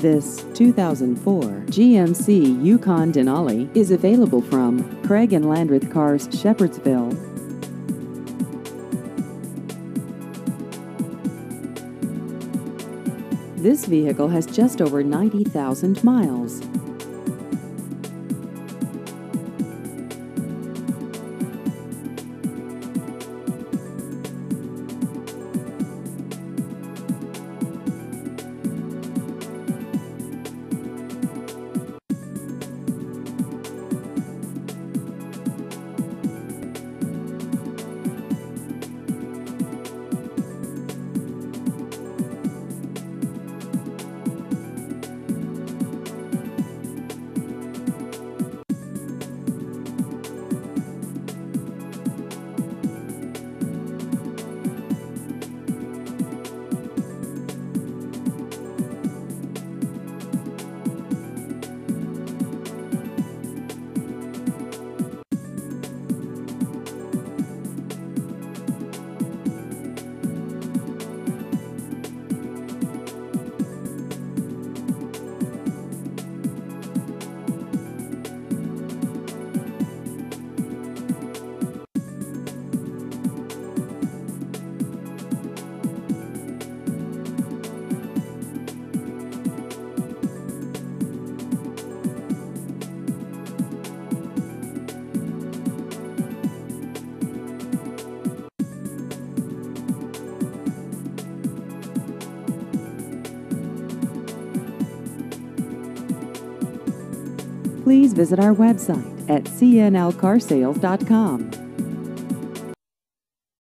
This 2004 GMC Yukon Denali is available from Craig and Landreth Cars Shepherdsville. This vehicle has just over 90,000 miles. Please visit our website at cnlcarsales.com.